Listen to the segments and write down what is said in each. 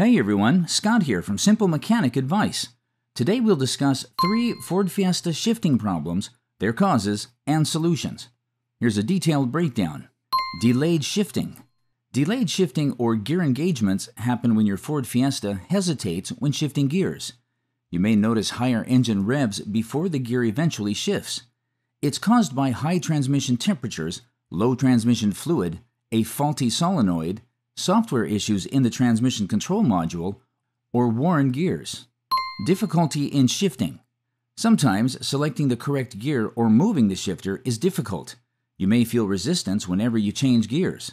Hey everyone, Scott here from Simple Mechanic Advice. Today we'll discuss three Ford Fiesta shifting problems, their causes, and solutions. Here's a detailed breakdown. Delayed shifting. Delayed shifting or gear engagements happen when your Ford Fiesta hesitates when shifting gears. You may notice higher engine revs before the gear eventually shifts. It's caused by high transmission temperatures, low transmission fluid, a faulty solenoid, software issues in the transmission control module, or worn gears. Difficulty in shifting. Sometimes selecting the correct gear or moving the shifter is difficult. You may feel resistance whenever you change gears.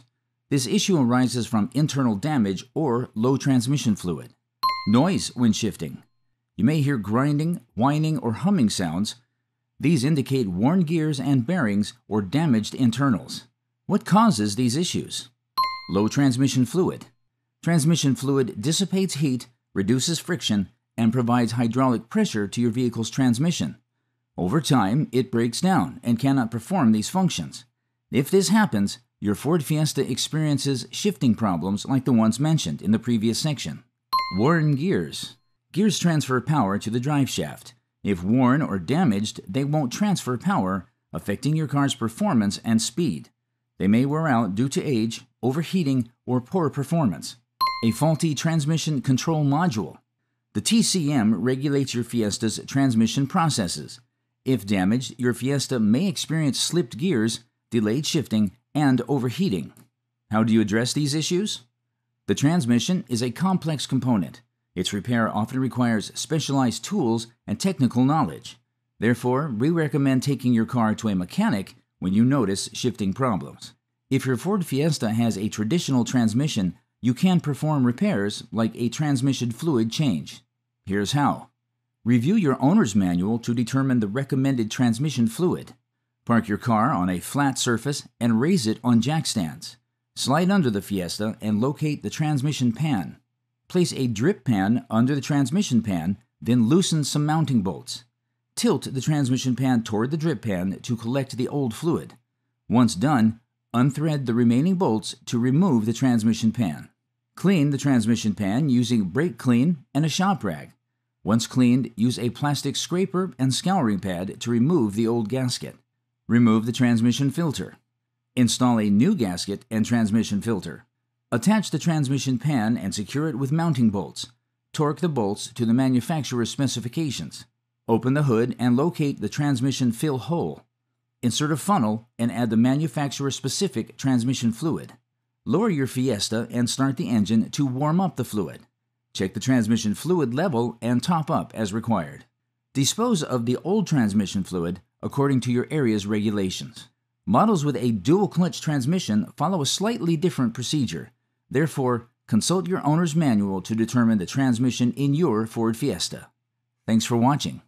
This issue arises from internal damage or low transmission fluid. Noise when shifting. You may hear grinding, whining, or humming sounds. These indicate worn gears and bearings or damaged internals. What causes these issues? Low transmission fluid. Transmission fluid dissipates heat, reduces friction, and provides hydraulic pressure to your vehicle's transmission. Over time, it breaks down and cannot perform these functions. If this happens, your Ford Fiesta experiences shifting problems like the ones mentioned in the previous section. Worn gears. Gears transfer power to the drive shaft. If worn or damaged, they won't transfer power, affecting your car's performance and speed. They may wear out due to age, overheating, or poor performance. A faulty transmission control module. The TCM regulates your Fiesta's transmission processes. If damaged, your Fiesta may experience slipped gears, delayed shifting, and overheating. How do you address these issues? The transmission is a complex component. Its repair often requires specialized tools and technical knowledge. Therefore, we recommend taking your car to a mechanic when you notice shifting problems. If your Ford Fiesta has a traditional transmission, you can perform repairs like a transmission fluid change. Here's how. Review your owner's manual to determine the recommended transmission fluid. Park your car on a flat surface and raise it on jack stands. Slide under the Fiesta and locate the transmission pan. Place a drip pan under the transmission pan, then loosen some mounting bolts. Tilt the transmission pan toward the drip pan to collect the old fluid. Once done, unthread the remaining bolts to remove the transmission pan. Clean the transmission pan using brake clean and a shop rag. Once cleaned, use a plastic scraper and scouring pad to remove the old gasket. Remove the transmission filter. Install a new gasket and transmission filter. Attach the transmission pan and secure it with mounting bolts. Torque the bolts to the manufacturer's specifications. Open the hood and locate the transmission fill hole. Insert a funnel and add the manufacturer-specific transmission fluid. Lower your Fiesta and start the engine to warm up the fluid. Check the transmission fluid level and top up as required. Dispose of the old transmission fluid according to your area's regulations. Models with a dual clutch transmission follow a slightly different procedure. Therefore, consult your owner's manual to determine the transmission in your Ford Fiesta. Thanks for watching.